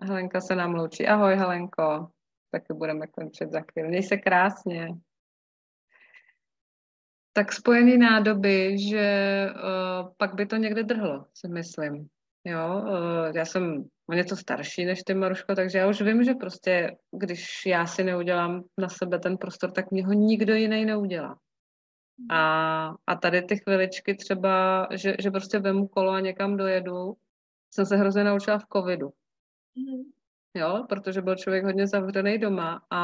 Helenka se nám loučí. Ahoj, Helenko. Taky budeme končit za chvíli. Měj se krásně. Tak spojený nádoby, že uh, pak by to někde drhlo, si myslím. Jo, uh, já jsem o něco starší než ty, Maruško, takže já už vím, že prostě, když já si neudělám na sebe ten prostor, tak mě ho nikdo jiný neudělá. A, a tady ty chviličky třeba, že, že prostě vemu kolo a někam dojedu, jsem se hrozně naučila v covidu. Mm. Jo, protože byl člověk hodně zavřený doma a,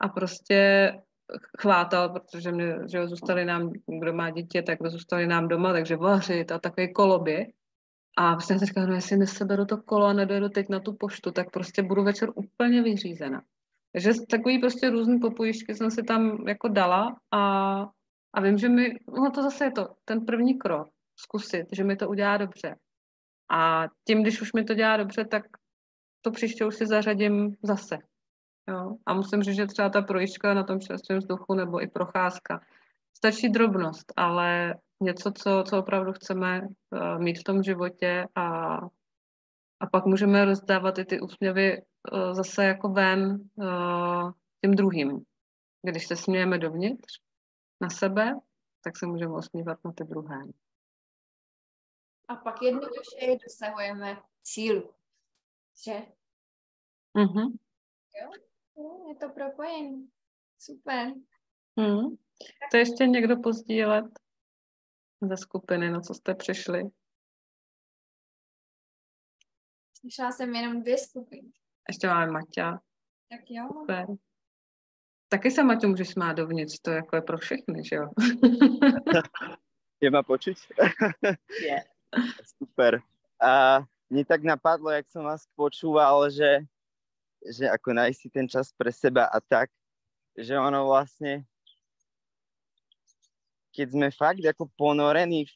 a prostě chvátal, protože mě, že zůstali nám, kdo má dítě, tak zůstali nám doma, takže vařit a takový koloběh. A prostě jsem říkala, no jestli neseberu to kolo a nedojedu teď na tu poštu, tak prostě budu večer úplně vyřízena. Takže takový prostě různý popojišťky jsem si tam jako dala a, a vím, že mi, no to zase je to, ten první krok, zkusit, že mi to udělá dobře. A tím, když už mi to dělá dobře, tak to příště už si zařadím zase. Jo? A musím říct, že třeba ta projížďka na tom čerstvém vzduchu nebo i procházka. Stačí drobnost, ale něco, co, co opravdu chceme uh, mít v tom životě a, a pak můžeme rozdávat i ty úsměvy zase jako ven uh, těm druhým. Když se smějeme dovnitř na sebe, tak se můžeme usmívat na ty druhé. A pak jednoduše dosahujeme cílu. Že? Mm-hmm. Jo? Je to propojené. Super. Mm. Chce ještě někdo pozdílet ze skupiny, na co jste přišli? Slyšela jsem jenom dvě skupiny. Ještě máme Maťa. Tak jo. Super. Taky se Maťu můžeš smát dovnitř, to jako je pro všechny, že jo? je ma počuť? Je. Super. A mne tak napadlo, jak som vás počúval, že že ako nájsť si ten čas pre seba a tak, že ono vlastne, keď sme fakt ako ponorení v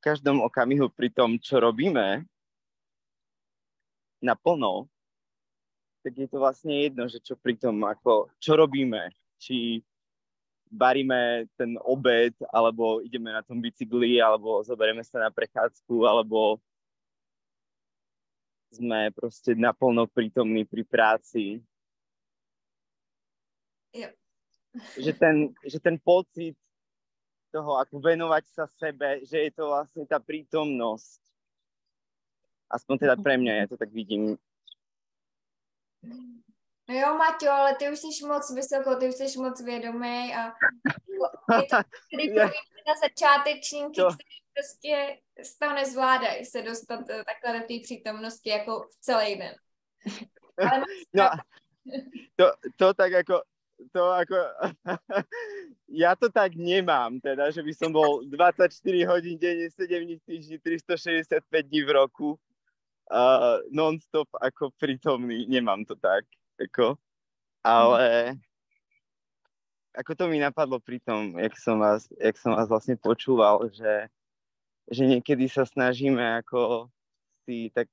každom okamihu pri tom, čo robíme, naplno, tak je to vlastne jedno, že čo pri tom, ako, čo robíme, či baríme ten obed, alebo ideme na tom bicykli, alebo zoberieme sa na prechádzku, alebo sme proste naplno prítomní pri práci. Jo. Že ten, že ten pocit toho, ako venovať sa sebe, že je to vlastne tá prítomnosť. Aspoň teda pre mňa, ja to tak vidím. No jo, Maťo, ale ty už jsi moc vysoko, ty už jsi moc vědomý a je to na začátečníky, to... kteří prostě z toho nezvládají se dostat eh, takhle do té přítomnosti jako v celý den. Ale no, to, to tak jako to ako, ja to tak nemám, teda, že by som bol 24 hodín denne, 7 dní v týždni, 365 dní v roku uh, non-stop ako prítomný, nemám to tak, ako, ale ako to mi napadlo pri tom, jak som vás, jak som vás vlastne počúval, že že niekedy sa snažíme ako si tak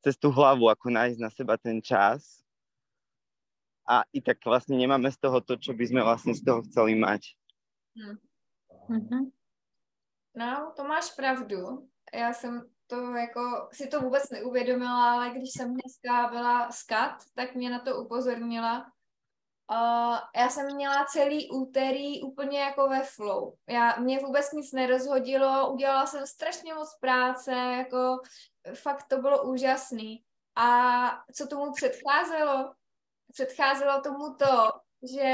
cez tú hlavu ako nájsť na seba ten čas a i tak vlastne nemáme z toho to, čo by sme vlastne z toho chceli mať. Hmm. Mm-hmm. No, to máš pravdu. Já jsem to jako si to vůbec neuvědomila, ale když jsem dneska byla skat, tak mě na to upozornila, Uh, já jsem měla celý úterý úplně jako ve flow. Já, mě vůbec nic nerozhodilo, udělala jsem strašně moc práce, jako fakt to bylo úžasný. A co tomu předcházelo? Předcházelo tomu to, že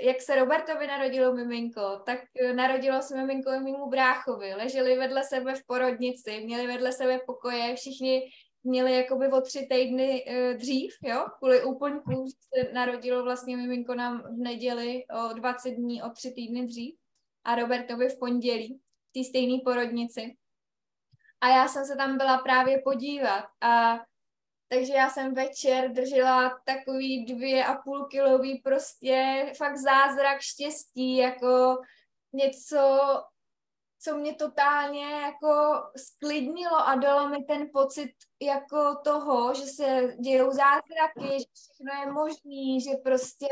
jak se Robertovi narodilo miminko, tak narodilo se miminko i mému bráchovi. Leželi vedle sebe v porodnici, měli vedle sebe pokoje, všichni měli jakoby o tři týdny uh, dřív, jo, kvůli úplňku, se narodilo vlastně miminko nám v neděli o 20 dní, o tři týdny dřív a Robertovi v pondělí v té stejné porodnici. A já jsem se tam byla právě podívat a takže já jsem večer držela takový dvě a půl kilový prostě fakt zázrak štěstí, jako něco co mě totálně jako sklidnilo a dalo mi ten pocit jako toho, že se dějou zázraky, že všechno je možný, že prostě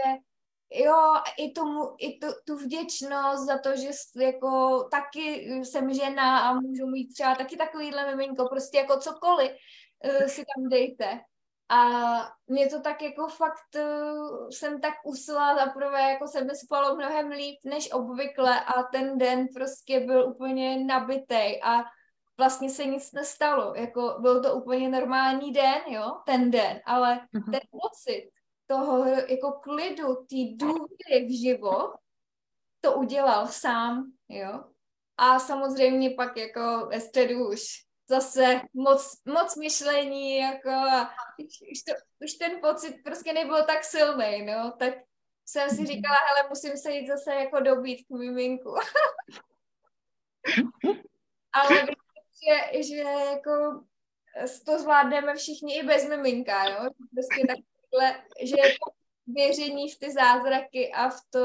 jo, i, tomu, i tu, tu vděčnost za to, že jako taky jsem žena a můžu mít třeba taky takovýhle miminko, prostě jako cokoliv si tam dejte. A mě to tak jako fakt, uh, jsem tak usla zaprvé, jako se mi spalo mnohem líp než obvykle a ten den prostě byl úplně nabitej a vlastně se nic nestalo, jako byl to úplně normální den, jo, ten den, ale mm-hmm. ten pocit toho jako klidu, té důvěry v život, to udělal sám, jo. A samozřejmě pak jako ve středu už zase moc, moc myšlení, jako a už, to, už ten pocit prostě nebyl tak silný, no, tak jsem si říkala, hele, musím se jít zase jako dobít k miminku. Ale že, že jako to zvládneme všichni i bez miminka, jo? Prostě takhle, že to věření v ty zázraky a v, to,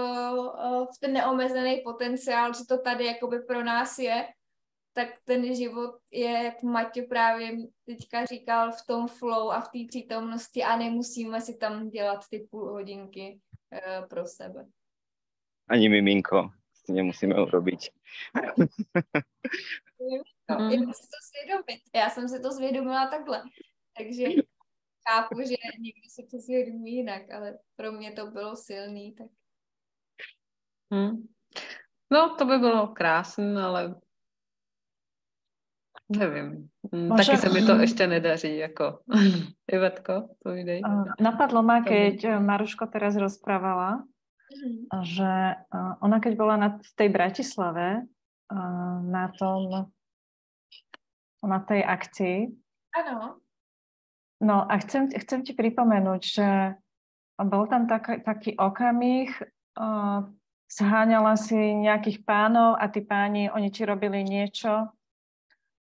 v ten neomezený potenciál, že to tady jakoby pro nás je, tak ten život je, jak Maťo právě teďka říkal, v tom flow a v té přítomnosti a nemusíme si tam dělat ty půl hodinky uh, pro sebe. Ani miminko si nemusíme urobiť. No, mm. si to svědomit. Já jsem si to zvědomila takhle. Takže chápu, že někdo si to zvědomí jinak, ale pro mě to bylo silný. Tak... Hmm. No, to by bylo krásné, ale nevím. Hmm, Možná... Taky se mi to ještě nedaří, jako. Ivetko, povídej. Napadlo ma, keď Maruško teraz rozprávala, mm. že ona keď bola na, v tej Bratislave na tom na tej akcii. Áno. No a chcem, chcem ti pripomenúť, že bol tam tak, taký okamih, uh, zháňala si nejakých pánov a tí páni, oni ti robili niečo,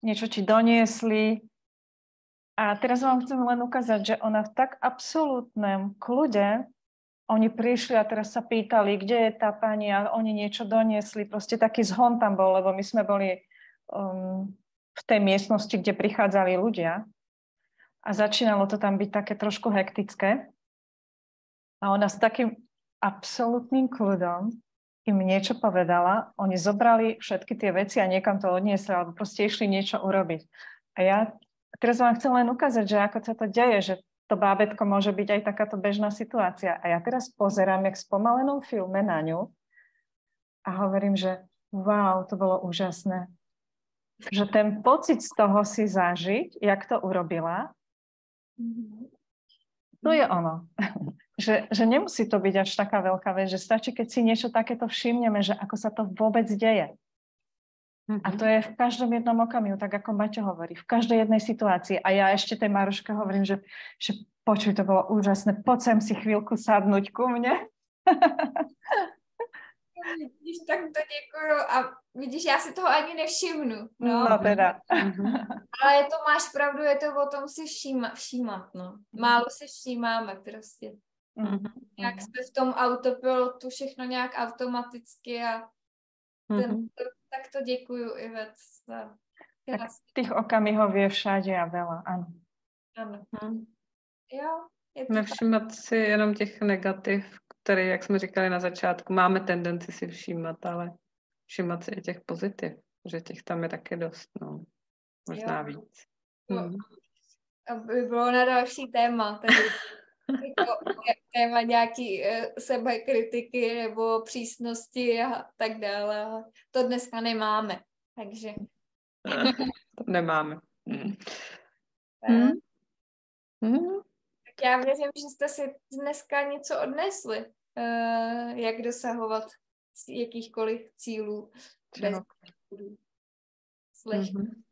niečo ti doniesli. A teraz vám chcem len ukázať, že ona v tak absolútnom kľude, oni prišli a teraz sa pýtali, kde je tá pani a oni niečo doniesli. Proste taký zhon tam bol, lebo my sme boli um, v tej miestnosti, kde prichádzali ľudia a začínalo to tam byť také trošku hektické. A ona s takým absolútnym kľudom im niečo povedala, oni zobrali všetky tie veci a niekam to odniesli, alebo proste išli niečo urobiť. A ja teraz vám chcem len ukázať, že ako sa to deje, že to bábetko môže byť aj takáto bežná situácia. A ja teraz pozerám, jak spomalenom filme na ňu a hovorím, že wow, to bolo úžasné že ten pocit z toho si zažiť, jak to urobila, to je ono. Že, že nemusí to byť až taká veľká vec, že stačí, keď si niečo takéto všimneme, že ako sa to vôbec deje. A to je v každom jednom okamihu, tak ako Maťo hovorí, v každej jednej situácii. A ja ešte tej Maruške hovorím, že, že počuj, to bolo úžasné, poď sem si chvíľku sadnúť ku mne. Vidíš, tak to děkuju a vidíš, já si toho ani nevšimnu. No, no teda. Mhm. Ale to máš pravdu, je to o tom si všíma, všímat, no. Málo si všímáme prostě. Mm-hmm. Jak jsme v tom autopilotu, všechno nějak automaticky a ten, mm-hmm. to, tak to děkuju, Ivet. Za tak tých okamihov je všade a veľa, áno. Áno. Mm. Jo, je to Nevšímat tak. si jenom těch negativ, které, jak jsme říkali na začátku, máme tendenci si všímat, ale všímat si i těch pozitiv, že těch tam je také dost, no. Možná jo. víc. Hmm. Aby bylo na další téma, tedy jako téma nějaký uh, sebekritiky nebo přísnosti a tak dále. To dneska nemáme, takže... to nemáme. Hmm. Hmm. Hmm já věřím, že jste si dneska něco odnesli, uh, jak dosahovat jakýchkoliv cílů bez mm-hmm.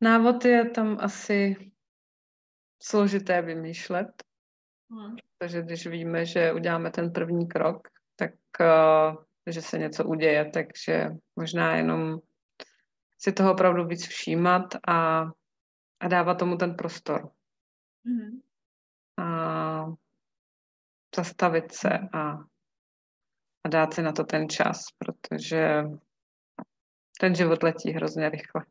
Návod je tam asi složité vymýšlet, hmm. protože když víme, že uděláme ten první krok, tak uh, že se něco uděje, takže možná jenom si toho opravdu víc všímat a a dávat tomu ten prostor. Mm-hmm. A zastavit se a, a dát si na to ten čas, protože ten život letí hrozně rychle.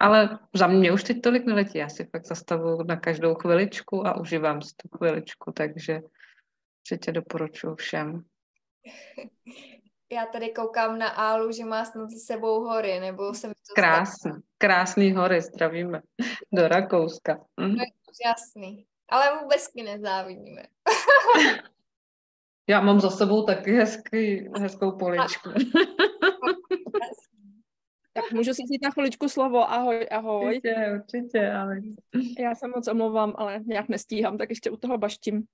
Ale za mě už teď tolik neletí. Já si fakt zastavu na každou chviličku a užívám si tu chviličku, takže určitě doporučuji všem. Já tady koukám na Álu, že má snad za sebou hory, nebo jsem to Krásný, krásný hory, zdravíme do Rakouska. Mhm. To je úžasný, ale vůbec nezávidíme. Já mám za sebou taky hezký, hezkou poličku. Tak můžu si vzít na chviličku slovo. Ahoj, ahoj. Určitě, určitě, ale... Já se moc omlouvám, ale nějak nestíhám, tak ještě u toho baštím.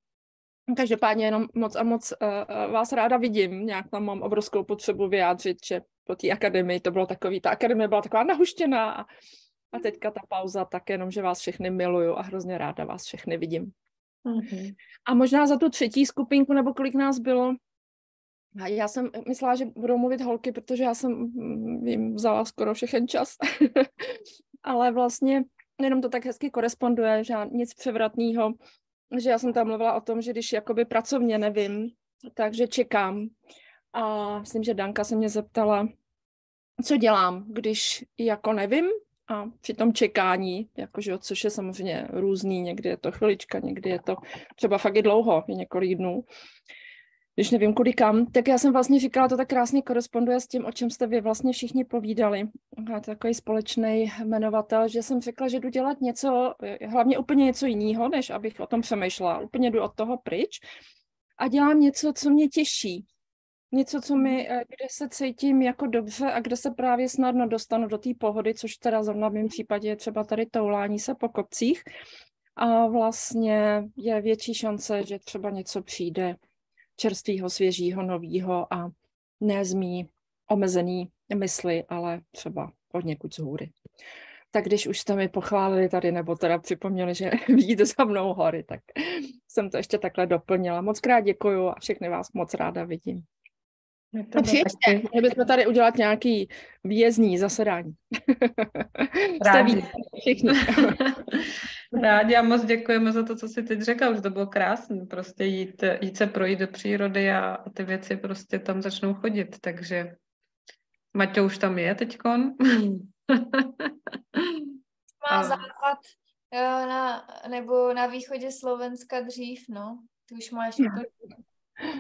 Každopádně jenom moc a moc uh, vás ráda vidím. Nějak tam mám obrovskou potřebu vyjádřit, že po té akademii to bylo takový, ta akademie byla taková nahuštěná a, a teďka ta pauza, tak jenom, že vás všechny miluju a hrozně ráda vás všechny vidím. Mm-hmm. A možná za tu třetí skupinku, nebo kolik nás bylo, já jsem myslela, že budou mluvit holky, protože já jsem mm, jim vzala skoro všechen čas. Ale vlastně jenom to tak hezky koresponduje, že nic převratného, že já jsem tam mluvila o tom, že když jakoby pracovně nevím, takže čekám. A myslím, že Danka se mě zeptala, co dělám, když jako nevím a při tom čekání, jakože, což je samozřejmě různý, někdy je to chvilička, někdy je to třeba fakt i dlouho, je několik dnů, když nevím kudy kam, tak já jsem vlastně říkala, to tak krásně koresponduje s tím, o čem jste vy vlastně všichni povídali. A takový společný jmenovatel, že jsem řekla, že jdu dělat něco, hlavně úplně něco jiného, než abych o tom přemýšlela. Úplně jdu od toho pryč a dělám něco, co mě těší. Něco, co mi, eh, kde se cítím jako dobře a kde se právě snadno dostanu do té pohody, což teda zrovna v mém případě je třeba tady toulání se po kopcích. A vlastně je větší šance, že třeba něco přijde čerstvého, svěžího, nového a ne z mý omezený mysli, ale třeba od někud z hůry. Tak když už jste mi pochválili tady, nebo teda připomněli, že vidíte za mnou hory, tak jsem to ještě takhle doplnila. Moc krát děkuju a všechny vás moc ráda vidím. Přijďte, měli bychom tady udělat nějaký výjezdní zasedání. Rádi. Všichni. Rádi a moc děkujeme za to, co jsi teď řekla, už to bylo krásné, prostě jít, jít se projít do přírody a ty věci prostě tam začnou chodit, takže Maťo už tam je teďkon. Má a... západ jo, na, nebo na východě Slovenska dřív, no. Ty už máš jako...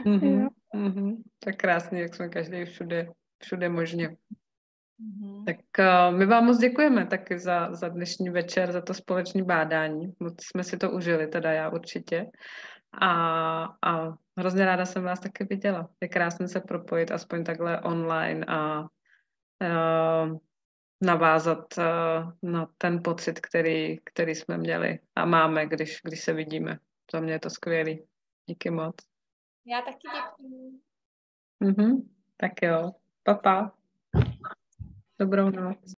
Mm-hmm, mm-hmm. Tak krásně, jak jsme každý všude, všude možně. Mm-hmm. Tak uh, my vám moc děkujeme taky za, za dnešní večer, za to společné bádání. Moc jsme si to užili, teda já určitě. A, a hrozně ráda jsem vás taky viděla. Je krásné se propojit aspoň takhle online a uh, navázat uh, na ten pocit, který, který jsme měli a máme, když, když se vidíme. Za mě je to skvělý. Díky moc. Já taky děkuji. Mm-hmm. Tak jo. Pa, pa. Dobrou noc.